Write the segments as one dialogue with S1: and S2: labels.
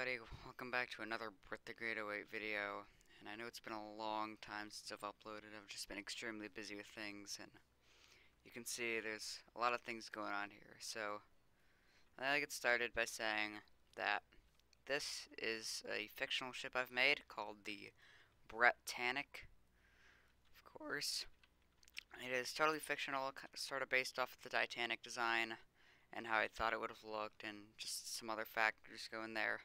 S1: everybody, welcome back to another Brett the Great 08 video. And I know it's been a long time since I've uploaded, I've just been extremely busy with things, and you can see there's a lot of things going on here. So, I'll get started by saying that this is a fictional ship I've made called the Bretanic, of course. It is totally fictional, sort of based off of the Titanic design and how I thought it would have looked and just some other factors go in there.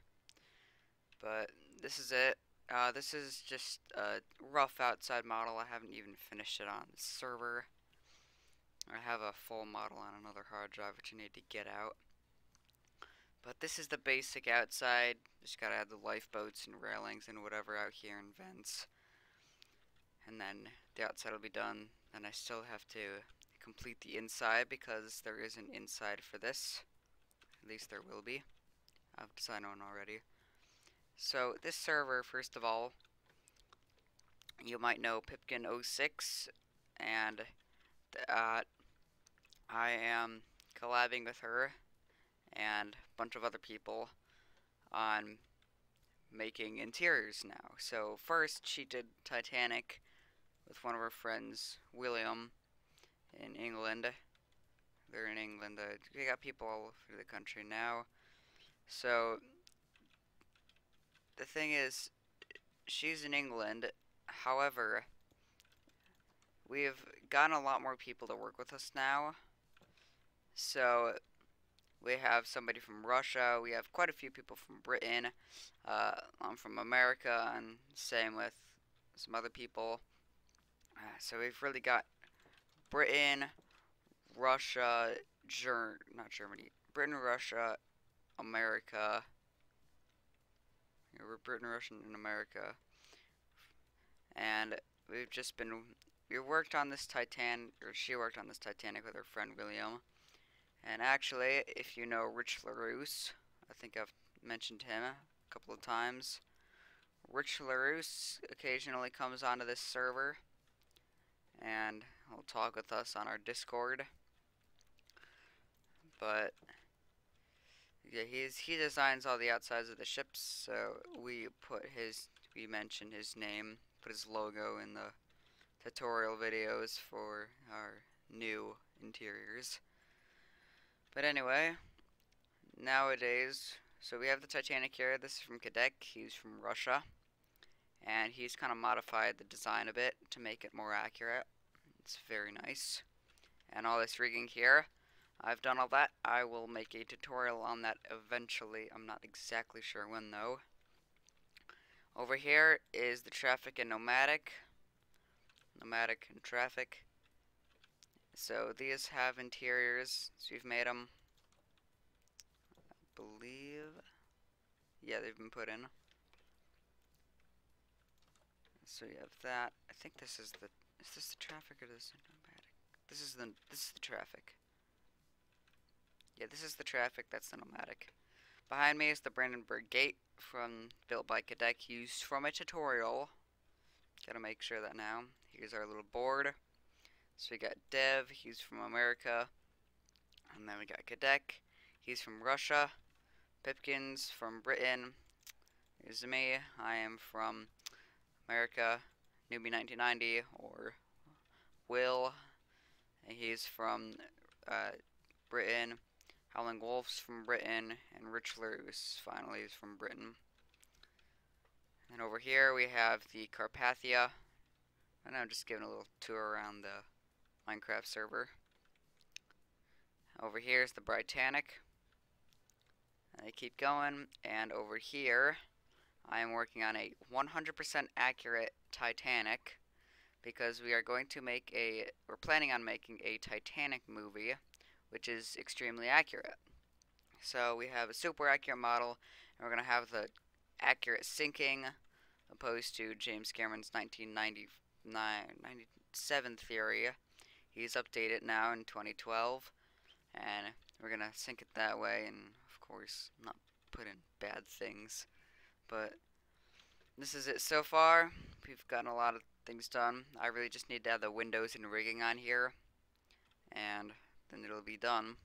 S1: But this is it. Uh, this is just a rough outside model. I haven't even finished it on the server. I have a full model on another hard drive which I need to get out. But this is the basic outside. Just gotta add the lifeboats and railings and whatever out here and vents. And then the outside will be done. Then I still have to complete the inside because there is an inside for this. At least there will be. I've designed one already. So this server, first of all, you might know Pipkin06 and uh, I am collabing with her and a bunch of other people on making interiors now. So first she did Titanic with one of her friends, William, in England. They're in England. Uh, they got people all over the country now. So the thing is, she's in England. However, we've gotten a lot more people to work with us now. So we have somebody from Russia. We have quite a few people from Britain. Uh, I'm from America, and same with some other people. Uh, so we've really got Britain, Russia, Ger not Germany, Britain, Russia, America. We're Britain, Russian, and America. And we've just been, we worked on this Titan, or she worked on this Titanic with her friend William. And actually, if you know Rich Larrousse, I think I've mentioned him a couple of times. Rich Larrousse occasionally comes onto this server. And he'll talk with us on our Discord. But yeah, he's he designs all the outsides of the ships, so we put his we mentioned his name, put his logo in the tutorial videos for our new interiors. But anyway, nowadays, so we have the Titanic here. This is from Kadek. He's from Russia. And he's kind of modified the design a bit to make it more accurate. It's very nice. And all this rigging here, I've done all that. I will make a tutorial on that eventually. I'm not exactly sure when though. Over here is the traffic and nomadic. Nomadic and traffic. So these have interiors. So we've made them. I believe. Yeah, they've been put in. So you have that. I think this is the is this the traffic or this nomadic? This is the this is the traffic. Yeah, this is the traffic, that's the nomadic. Behind me is the Brandenburg Gate from built by Kadek used from a tutorial. Gotta make sure that now. Here's our little board. So we got Dev, he's from America. And then we got Kadek, he's from Russia. Pipkins from Britain. Here's me, I am from America. Newbie1990 or Will. He's from uh, Britain. Howling Wolf's from Britain. And Rich Lewis finally is from Britain. And over here we have the Carpathia. And I'm just giving a little tour around the Minecraft server. Over here is the Britannic. And they keep going. And over here I am working on a 100% accurate Titanic because we are going to make a, we're planning on making a Titanic movie which is extremely accurate. So we have a super accurate model and we're going to have the accurate sinking opposed to James Cameron's 1997 theory. He's updated now in 2012 and we're going to sink it that way and of course not put in bad things. But this is it so far. We've gotten a lot of things done. I really just need to have the windows and rigging on here. And then it'll be done.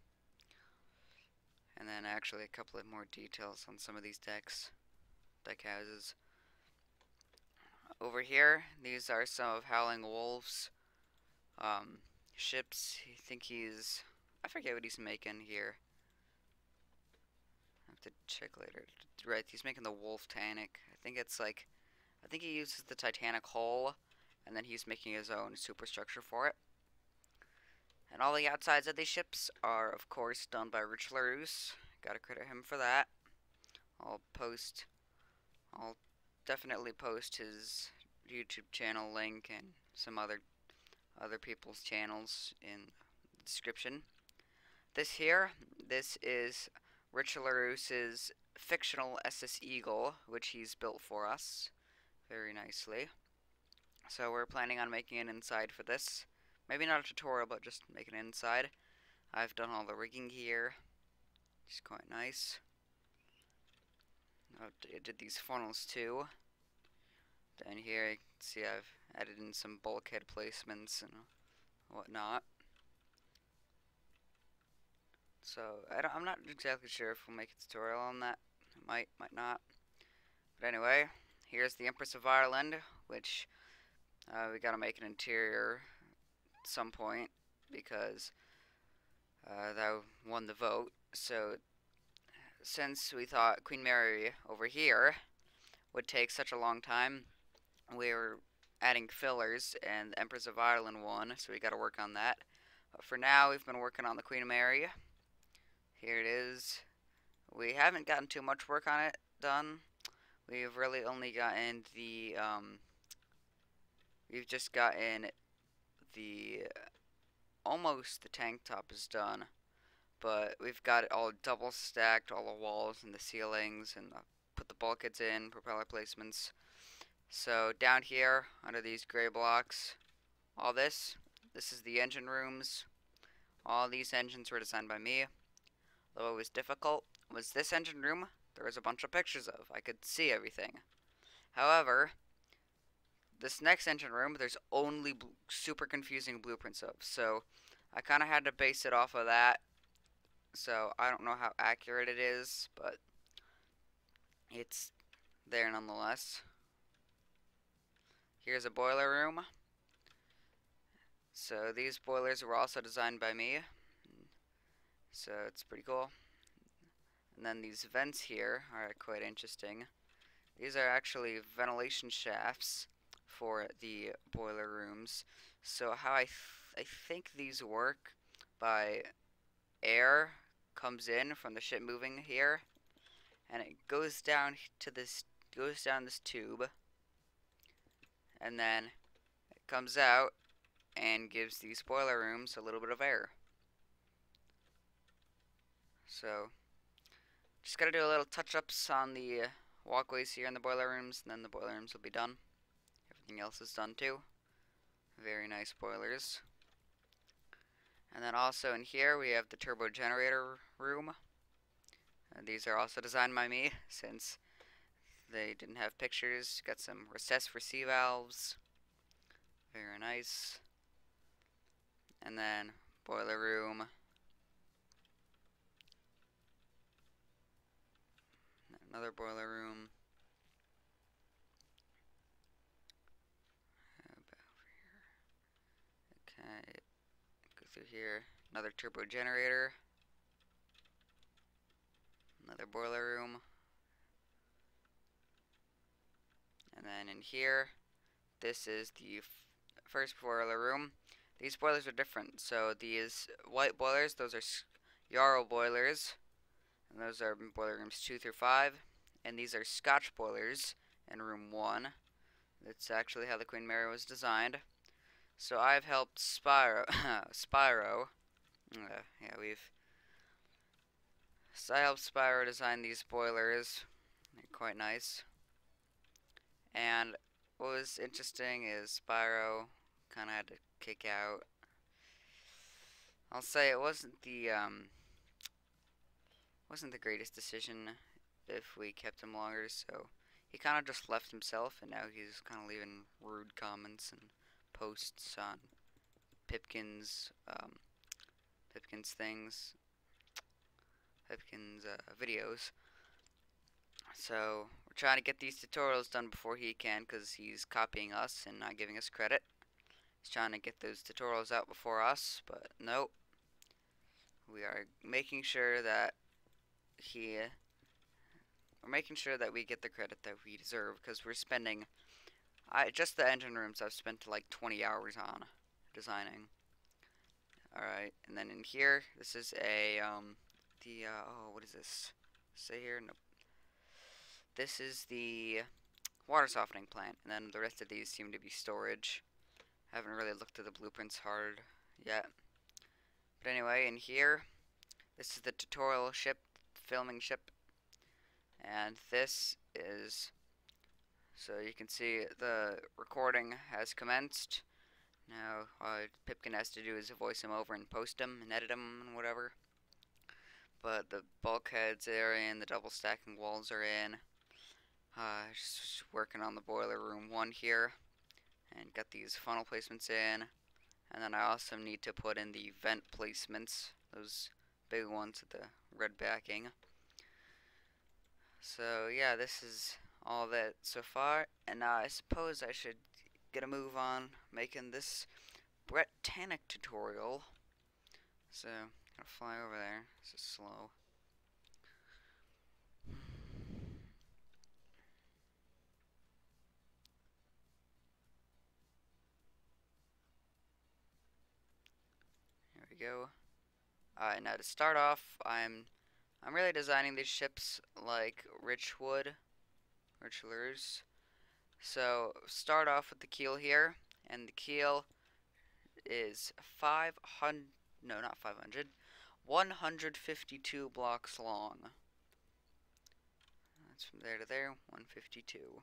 S1: And then actually a couple of more details on some of these decks. deck houses. Over here, these are some of Howling Wolf's um, ships. I think he's, I forget what he's making here. I have to check later. Right, he's making the Wolf Titanic. I think it's like, I think he uses the Titanic hull, and then he's making his own superstructure for it. And all the outsides of these ships are, of course, done by Rich Larrousse. Gotta credit him for that. I'll post, I'll definitely post his YouTube channel link and some other other people's channels in the description. This here, this is Rich Larrousse's fictional SS Eagle, which he's built for us very nicely. So we're planning on making an inside for this. Maybe not a tutorial, but just make an inside. I've done all the rigging here. It's quite nice. I did these funnels too. Down here, you can see I've added in some bulkhead placements and whatnot. So, I I'm not exactly sure if we'll make a tutorial on that. Might, might not. But anyway, here's the Empress of Ireland, which uh, we gotta make an interior some point because uh, that won the vote. So since we thought Queen Mary over here would take such a long time, we were adding fillers, and the Empress of Ireland won, so we got to work on that. But for now, we've been working on the Queen of Mary. Here it is. We haven't gotten too much work on it done. We've really only gotten the, um, we've just gotten the, almost the tank top is done but we've got it all double stacked, all the walls and the ceilings, and put the bulkheads in, propeller placements. So down here, under these gray blocks, all this, this is the engine rooms. All these engines were designed by me. Though it was difficult, was this engine room there was a bunch of pictures of. I could see everything. However, this next engine room, there's only super confusing blueprints of. So I kind of had to base it off of that so I don't know how accurate it is, but it's there nonetheless. Here's a boiler room. So these boilers were also designed by me. So it's pretty cool. And then these vents here are quite interesting. These are actually ventilation shafts for the boiler rooms. So how I, th I think these work by air comes in from the ship moving here and it goes down to this goes down this tube and then it comes out and gives these boiler rooms a little bit of air so just gotta do a little touch-ups on the walkways here in the boiler rooms and then the boiler rooms will be done everything else is done too very nice boilers and then also in here we have the turbo generator room. And these are also designed by me since they didn't have pictures. Got some recess for sea valves. Very nice. And then boiler room. Another boiler room. Okay, through here. Another turbo generator. Another boiler room. And then in here, this is the first boiler room. These boilers are different. So these white boilers, those are Yarrow boilers. And those are boiler rooms 2 through 5. And these are Scotch boilers in room 1. That's actually how the Queen Mary was designed. So I've helped Spyro, Spyro, uh, yeah, we've, so I helped Spyro design these boilers, They're quite nice, and what was interesting is Spyro kind of had to kick out, I'll say it wasn't the, um, wasn't the greatest decision if we kept him longer, so he kind of just left himself, and now he's kind of leaving rude comments and posts on Pipkin's um, Pipkin's things, Pipkin's uh, videos. So we're trying to get these tutorials done before he can because he's copying us and not giving us credit. He's trying to get those tutorials out before us, but nope. We are making sure that he we're making sure that we get the credit that we deserve because we're spending I just the engine rooms I've spent like 20 hours on designing. Alright, and then in here, this is a, um, the, uh, oh, what is this? Say here? Nope. This is the water softening plant, and then the rest of these seem to be storage. Haven't really looked at the blueprints hard yet. But anyway, in here, this is the tutorial ship, filming ship, and this is, so you can see the recording has commenced. Now, all Pipkin has to do is voice him over and post him and edit him and whatever. But the bulkheads are in, the double stacking walls are in. Uh, just working on the boiler room one here. And got these funnel placements in. And then I also need to put in the vent placements. Those big ones with the red backing. So yeah, this is all that so far. And I suppose I should get a move on making this Brett Tannic tutorial. So, gonna fly over there. This is slow. Here we go. Alright, now to start off, I'm I'm really designing these ships like Rich Richwood, Richlers. So start off with the keel here, and the keel is 500, no not 500, 152 blocks long. That's from there to there, 152.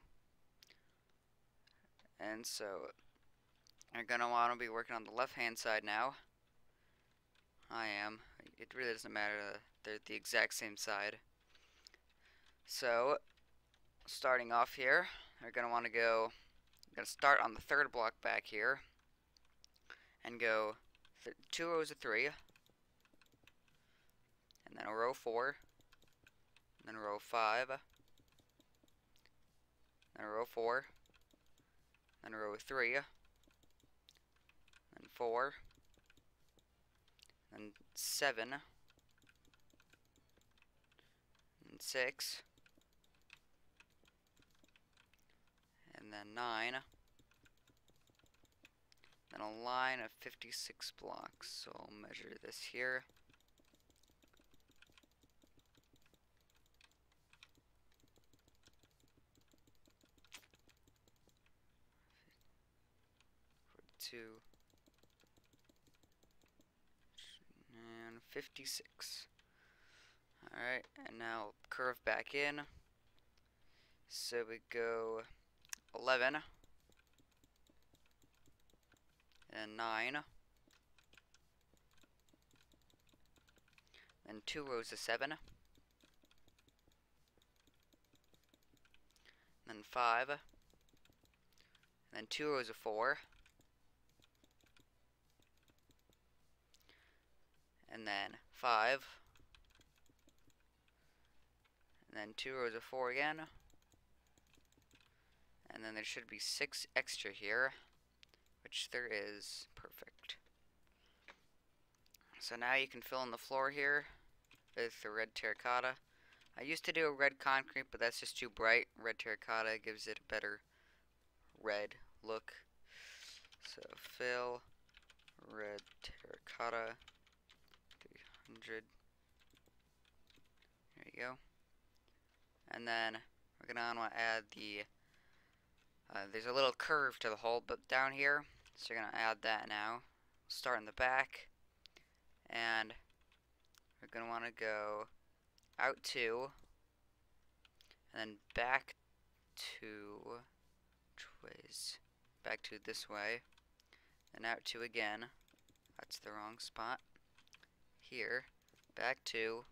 S1: And so, you're going to want to be working on the left hand side now. I am. It really doesn't matter, they're the exact same side. So, starting off here, are going to want to go, going to start on the third block back here, and go two rows of three, and then a row four, and then row five, then a row four, then row three, then four, then seven, and six, and then 9, then a line of 56 blocks. So I'll measure this here. Two and 56. Alright, and now curve back in. So we go 11 and 9 then two rows of 7 then 5 then two rows of 4 and then 5 and then two rows of 4 again and then there should be six extra here, which there is. Perfect. So now you can fill in the floor here with the red terracotta. I used to do a red concrete, but that's just too bright. Red terracotta gives it a better red look. So fill red terracotta 300. There you go. And then we're going to want to add the uh, there's a little curve to the hole but down here, so you're going to add that now. Start in the back, and we're going to want to go out two, and then back to, which ways? Back to this way, and out two again. That's the wrong spot. Here, back two,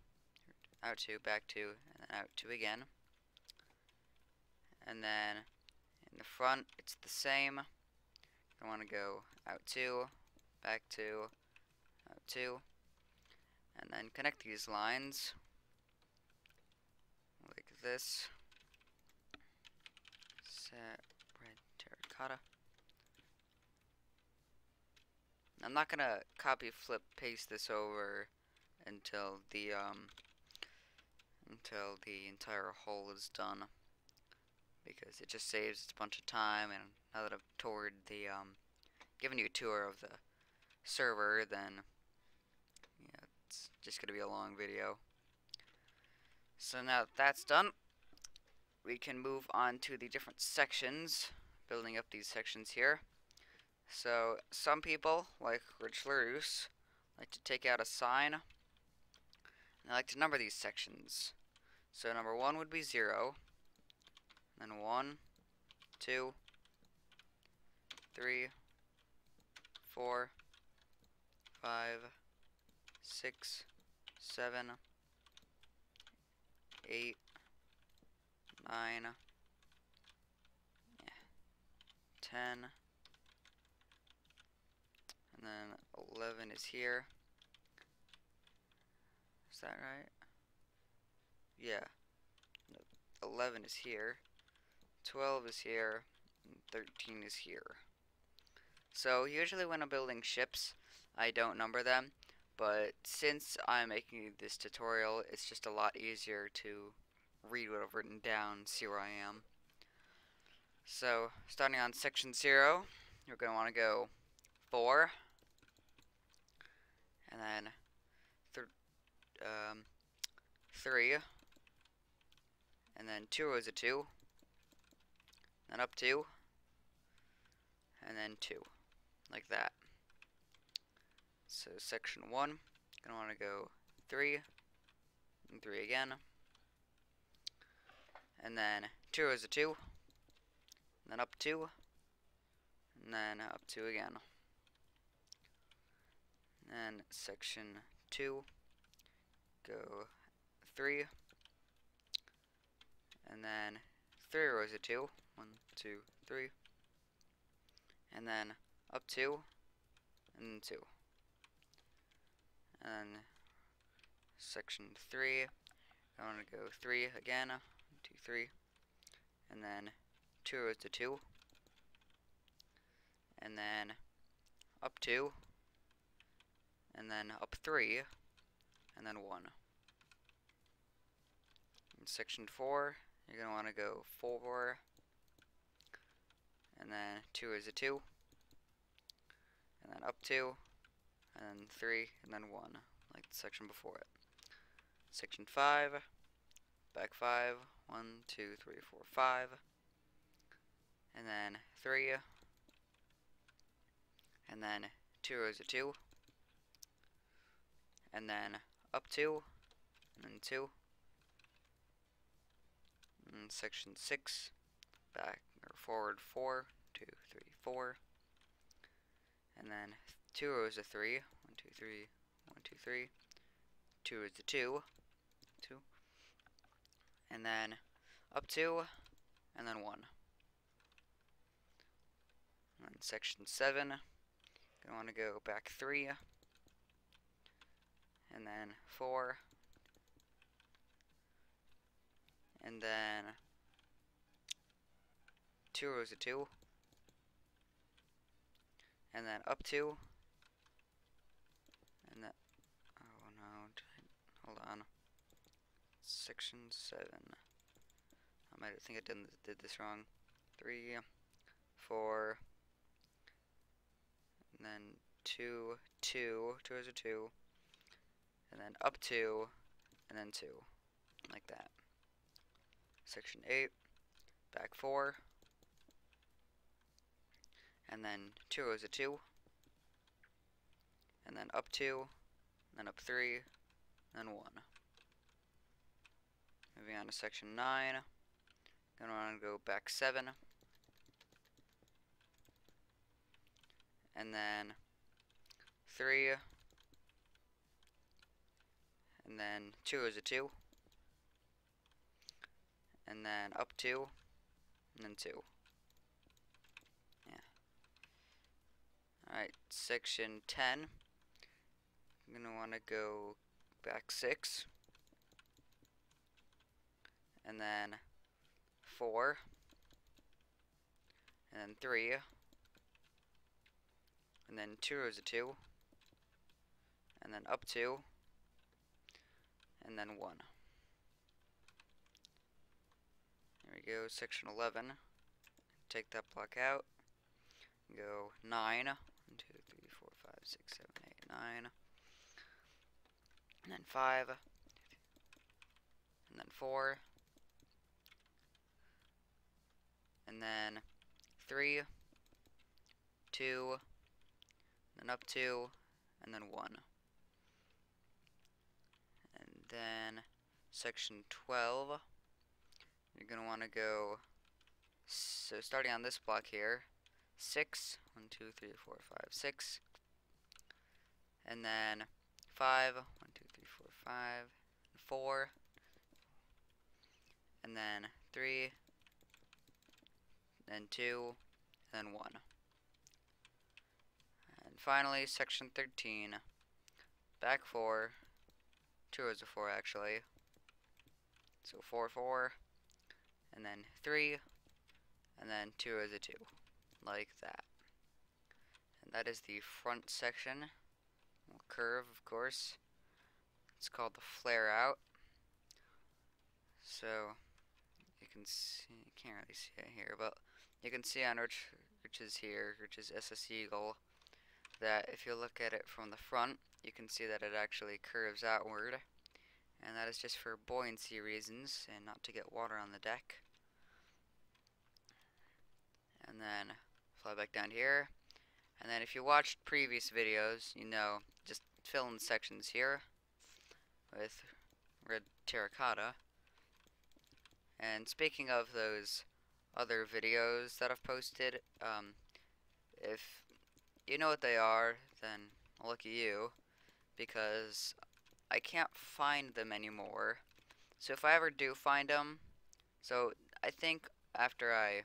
S1: out two, back two, and out two again. And then in the front, it's the same. I want to go out two, back two, out two, and then connect these lines like this. set red terracotta. I'm not gonna copy, flip, paste this over until the um until the entire hole is done because it just saves a bunch of time and now that I've toured the um given you a tour of the server then yeah it's just gonna be a long video. So now that that's done we can move on to the different sections building up these sections here. So some people like Rich Larrousse like to take out a sign and I like to number these sections. So number one would be zero then one, two, three, four, five, six, seven, eight, nine, ten, and then 11 is here. Is that right? Yeah. 11 is here. 12 is here, and 13 is here. So usually when I'm building ships, I don't number them, but since I'm making this tutorial, it's just a lot easier to read what I've written down, see where I am. So, starting on section 0, you're going to want to go 4, and then th um, 3, and then 2 rows of 2, then up 2, and then 2, like that. So section 1, going to want to go 3, and 3 again, and then 2 rows of 2, and then up 2, and then up 2 again. And section 2, go 3, and then 3 rows of 2, one, two, three. And then up two, and two. And section three, I want to go three again, two, three. And then two rows to two. And then up two. And then up three. And then one. In section four, you're going to want to go four, and then 2 is a 2, and then up 2, and then 3, and then 1, like the section before it. Section 5, back 5, 1, 2, 3, 4, 5, and then 3, and then 2 rows of 2, and then up 2, and then 2, and section 6, back or forward four, two, three, four, and then two rows of three, one, two, three, one, two, three, two is the two, two, and then up two, and then one. And then section seven, gonna want to go back three, and then four, and then two rows of two, and then up two, and then, oh no, hold on, section seven, I might think I did, did this wrong, three, four, and then two, two, two rows of two, and then up two, and then two, like that. Section 8, back 4, and then two rows of two, and then up two, then up three, then one. Moving on to section nine, gonna want to go back seven, and then three, and then two rows of two, and then up two, and then two. Section 10. I'm going to want to go back 6. And then 4. and then 3, and then 2 rows of 2, and then up 2, and then 1. There we go, section 11. Take that block out. Go 9. 1, 2, 3, 4, 5, 6, 7, 8, 9. And then 5. And then 4. And then 3. 2. Then up 2. And then 1. And then section 12 you're going to want to go, so starting on this block here, 6, 1, 2, 3, 4, 5, 6, and then 5, 1, 2, 3, 4, 5, 4, and then 3, then 2, and then 1. And finally, section 13, back 4, 2 rows of 4 actually, so 4, 4, and then 3, and then 2 as a 2, like that. And that is the front section, curve of course. It's called the flare out. So, you can see, you can't really see it here, but you can see on which which is here, which is SS Eagle, that if you look at it from the front, you can see that it actually curves outward and that is just for buoyancy reasons and not to get water on the deck and then fly back down here and then if you watched previous videos you know just fill in sections here with red terracotta. And speaking of those other videos that I've posted um, if you know what they are then look at you because I can't find them anymore. So if I ever do find them so I think after I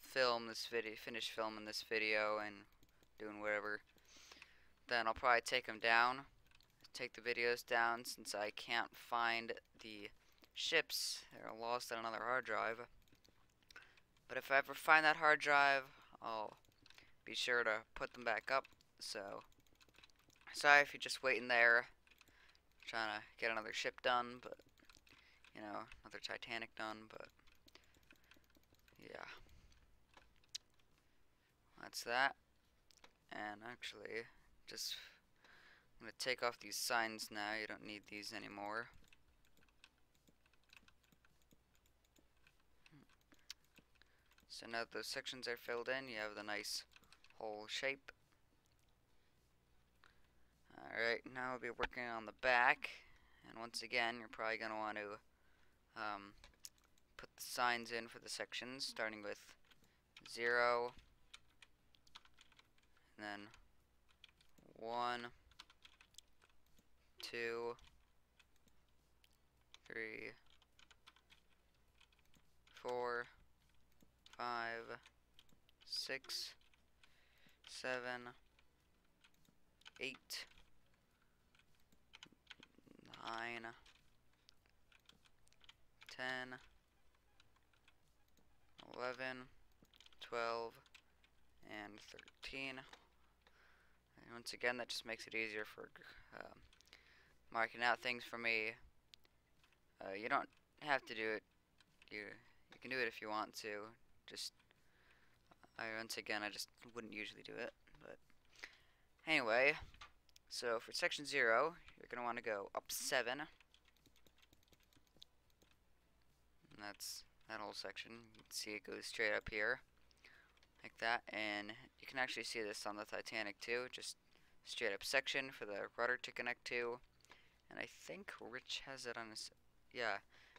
S1: film this video, finish filming this video and doing whatever, then I'll probably take them down, take the videos down since I can't find the ships. They're lost on another hard drive. But if I ever find that hard drive, I'll be sure to put them back up. So, sorry if you're just waiting there, trying to get another ship done, but, you know, another Titanic done, but, yeah that's that. And actually, just I'm going to take off these signs now. You don't need these anymore. So now those sections are filled in, you have the nice whole shape. Alright, now we'll be working on the back. And once again, you're probably going to want to um, put the signs in for the sections, starting with 0, and then one, two, three, four, five, six, seven, eight, nine, ten, eleven, twelve, and thirteen. And once again, that just makes it easier for um, marking out things for me. Uh, you don't have to do it. You you can do it if you want to. Just I once again, I just wouldn't usually do it. But anyway, so for section zero, you're gonna want to go up seven. And that's that whole section. You can see it goes straight up here like that and you can actually see this on the Titanic too just straight up section for the rudder to connect to. And I think Rich has it on his yeah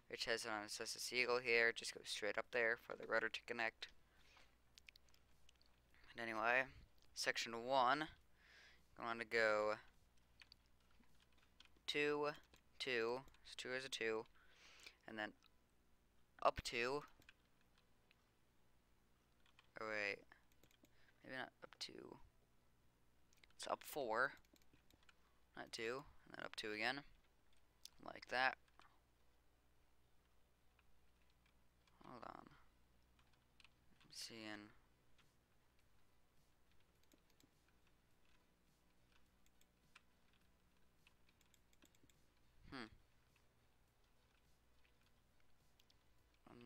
S1: Rich has it on his SS Eagle here. Just go straight up there for the rudder to connect. And anyway section 1 I want to go 2 2 so 2 is a 2 and then up 2 Oh wait. Maybe not up two. It's up four. Not two. And then up two again. Like that. Hold on. I'm seeing... Hmm. One,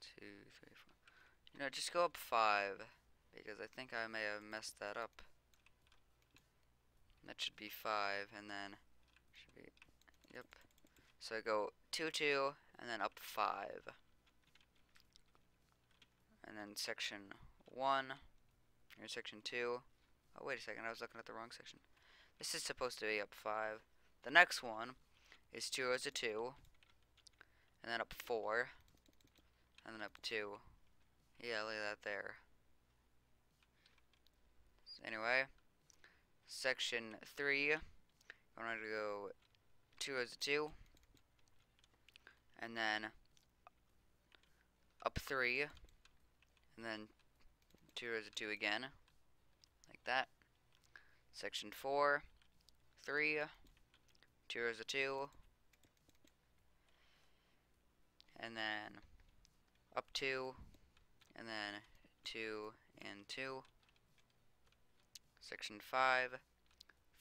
S1: two, three, four. You know, just go up five because I think I may have messed that up. That should be five, and then should be yep. So I go two, two, and then up five, and then section one, or section two. Oh wait a second, I was looking at the wrong section. This is supposed to be up five. The next one is two rows of two, and then up four, and then up two. Yeah, look at that there. Anyway, section three, I want to go two rows of two, and then up three, and then two rows of two again, like that. Section four, three, two rows of two, and then up two, and then two and two. Section five,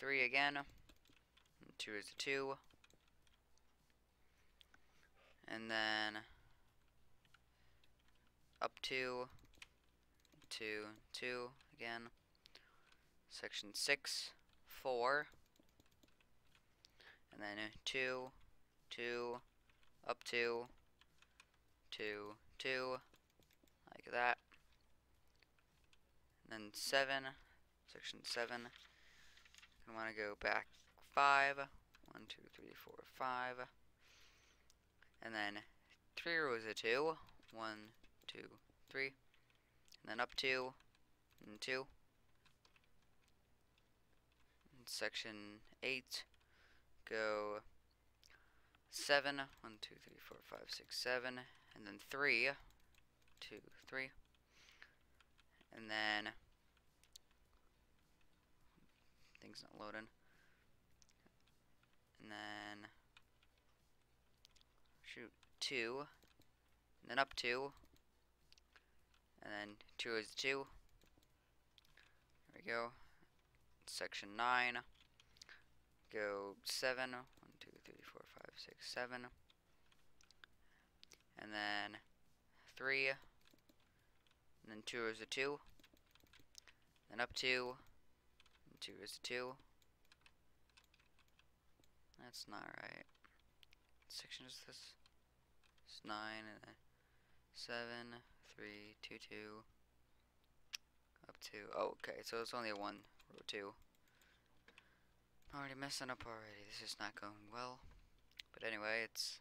S1: three again, And two is a two, and then up two, two, two again. Section six, four, and then two, two, up two, two, two, like that. And then seven, section seven. I want to go back five, one, two, three, four, five, and then three rows of two, one, two, three, and then up two, and two. And section eight, go seven, one, two, three, four, five, six, seven, and then three, two, three, and then things not loading, and then shoot two, and then up two, and then two is two. There we go. Section nine. Go seven. One, two, three, four, five, six, seven and then three, and then two is a two, then up two, and two is two. That's not right. What section is this? It's nine and then seven, three, two, two, up two. Oh, okay, so it's only a one row two. I'm already messing up already. This is not going well. But anyway, it's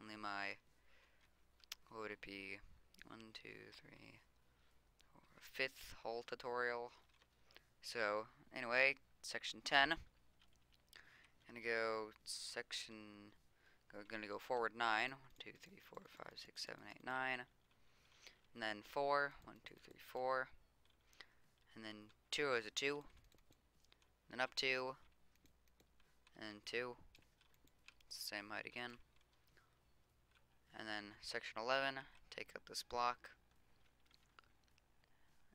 S1: only my what would it be? One, two, three, four, fifth whole tutorial. So, anyway, section 10. Gonna go section, go, gonna go forward 9. 1, 2, 3, 4, 5, 6, 7, 8, 9. And then 4. 1, 2, 3, 4. And then 2 rows of 2. Then up 2. And 2. Same height again and then section 11 take out this block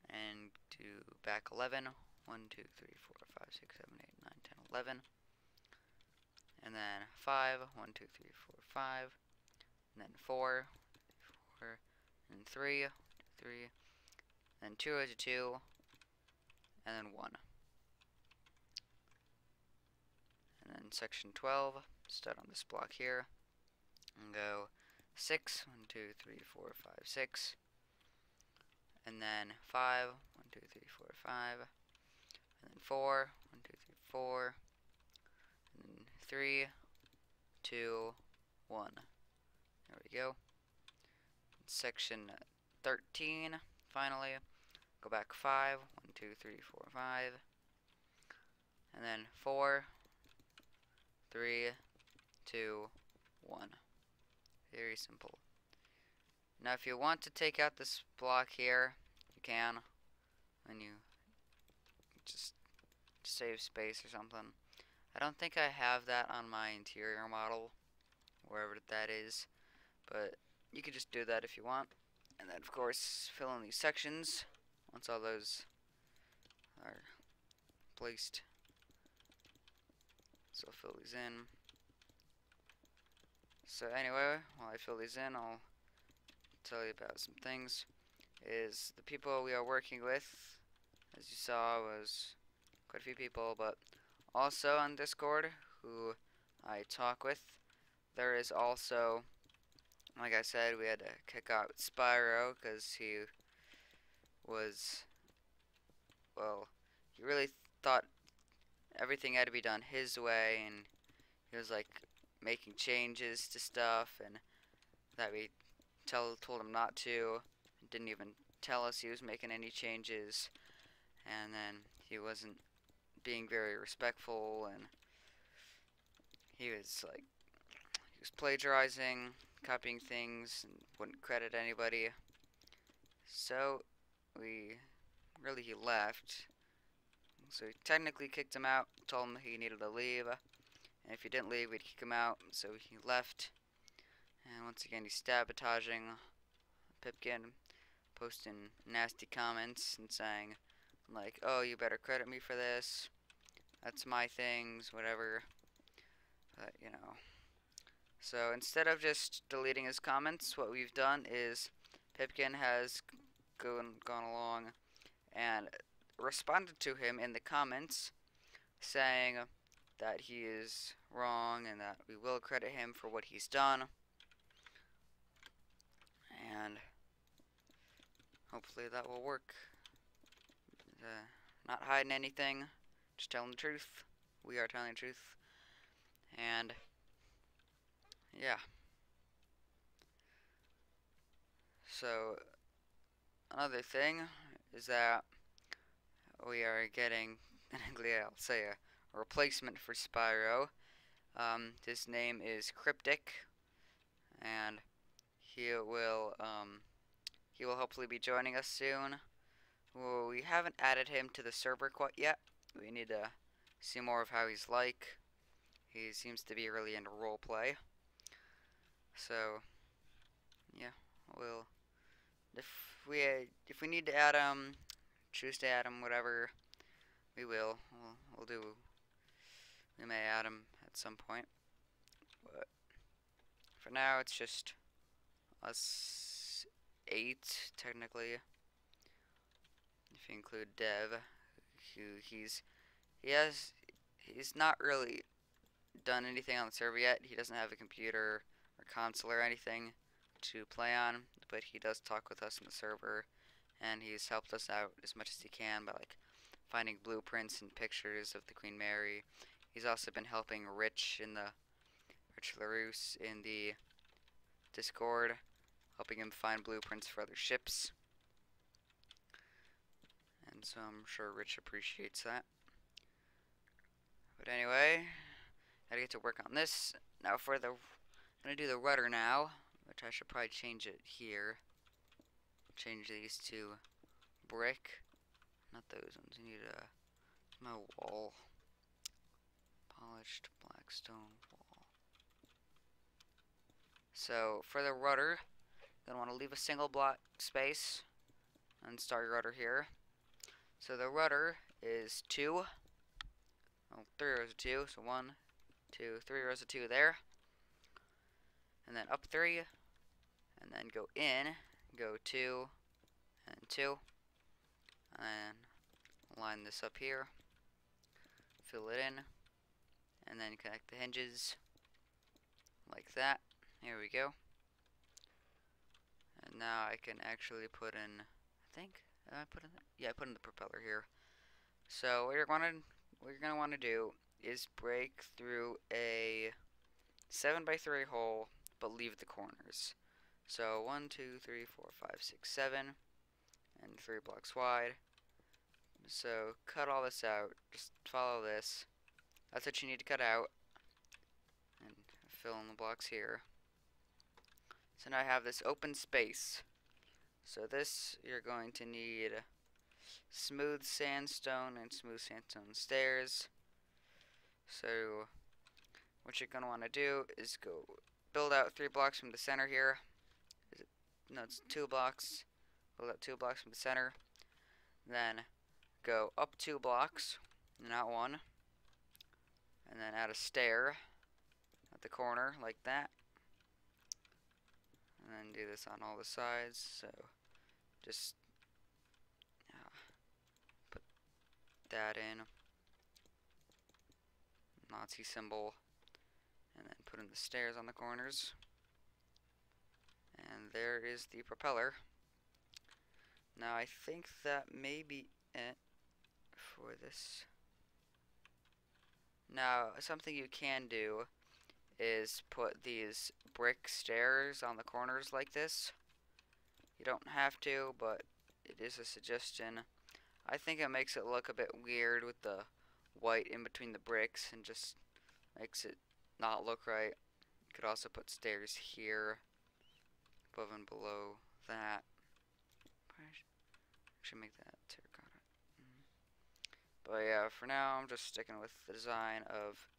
S1: and do back 11 1 2 3 4 5 6 7 8 9 10 11 and then 5 1 2 3 4 5 and then 4 4 and 3 3 and then 2 is a 2 and then 1 and then section 12 start on this block here. And go six. One, two, three, four, five, six. And then five. One, two, three, four, five. And then four. One, two, three, four. And then three, two, one. There we go. Section 13, finally. Go back five. One, two, three, four, five. And then four, three, two, one. Very simple. Now if you want to take out this block here, you can. When you just save space or something. I don't think I have that on my interior model, wherever that is. But you could just do that if you want. And then of course fill in these sections once all those are placed. So I'll fill these in. So anyway, while I fill these in, I'll tell you about some things. Is the people we are working with, as you saw, was quite a few people, but also on Discord, who I talk with. There is also, like I said, we had to kick out Spyro because he was, well, he really thought everything had to be done his way, and he was like making changes to stuff, and that we tell told him not to. Didn't even tell us he was making any changes, and then he wasn't being very respectful, and he was like he was plagiarizing, copying things, and wouldn't credit anybody. So we really he left. So we technically kicked him out, told him he needed to leave. And if he didn't leave, we'd kick him out. So he left. And once again, he's sabotaging Pipkin, posting nasty comments and saying, like, oh, you better credit me for this. That's my things, whatever. But, you know. So instead of just deleting his comments, what we've done is Pipkin has gone, gone along and responded to him in the comments saying that he is wrong and that we will credit him for what he's done. And hopefully that will work. Uh, not hiding anything, just telling the truth. We are telling the truth. And yeah. So another thing is that we are getting, I'll say a replacement for Spyro. Um, his name is Cryptic, and he will um, he will hopefully be joining us soon. Well, we haven't added him to the server quite yet. We need to see more of how he's like. He seems to be really into roleplay. So, yeah, we'll if we if we need to add him, choose to add him, whatever, we will. We'll, we'll do. We may add him at some point, but for now it's just us eight technically. If you include Dev, who he's he has he's not really done anything on the server yet. He doesn't have a computer or console or anything to play on, but he does talk with us in the server and he's helped us out as much as he can by like finding blueprints and pictures of the Queen Mary. He's also been helping Rich in the Rich Larrousse in the Discord, helping him find blueprints for other ships. So I'm sure Rich appreciates that. But anyway, gotta get to work on this. Now for the, I'm gonna do the rudder now, which I should probably change it here change these to brick. Not those ones. You need a my wall. Polished black stone wall. So for the rudder, you're gonna want to leave a single block space and start your rudder here. So the rudder is two. Oh, three rows of two. So one, two, three rows of two there. And then up three. And then go in go two and two and line this up here fill it in and then connect the hinges like that here we go and now I can actually put in I think I put in yeah I put in the propeller here so what you're gonna what you're gonna want to do is break through a 7 by 3 hole but leave the corners so one, two, three, four, five, six, seven, and three blocks wide. So cut all this out. Just follow this. That's what you need to cut out. And fill in the blocks here. So now I have this open space. So this you're going to need smooth sandstone and smooth sandstone stairs. So what you're going to want to do is go build out three blocks from the center here no, it's two blocks. Build up two blocks from the center. Then go up two blocks, not one. And then add a stair at the corner, like that. And then do this on all the sides. So just uh, put that in. Nazi symbol. And then put in the stairs on the corners. And there is the propeller. Now I think that may be it for this. Now something you can do is put these brick stairs on the corners like this. You don't have to, but it is a suggestion. I think it makes it look a bit weird with the white in between the bricks and just makes it not look right. You could also put stairs here, above and below that. Should make that terracotta. Mm-hmm. But yeah, for now I'm just sticking with the design of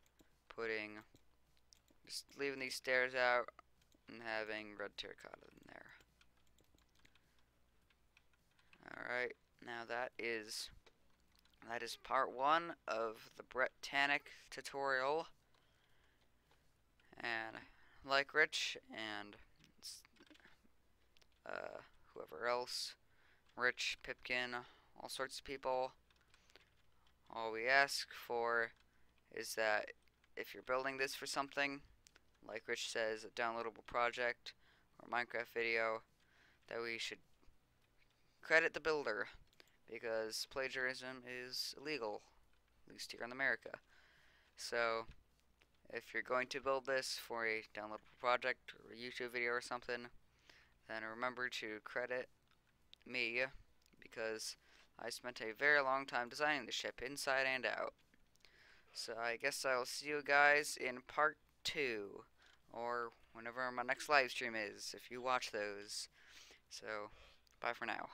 S1: putting just leaving these stairs out and having red terracotta in there. Alright, now that is that is part one of the Brett Tannic tutorial. And like Rich and uh, whoever else, Rich, Pipkin, all sorts of people, all we ask for is that if you're building this for something, like Rich says, a downloadable project or Minecraft video, that we should credit the builder because plagiarism is illegal, at least here in America. So, if you're going to build this for a downloadable project or a YouTube video or something, then remember to credit me because I spent a very long time designing the ship inside and out. So I guess I'll see you guys in part 2 or whenever my next live stream is, if you watch those. So, bye for now.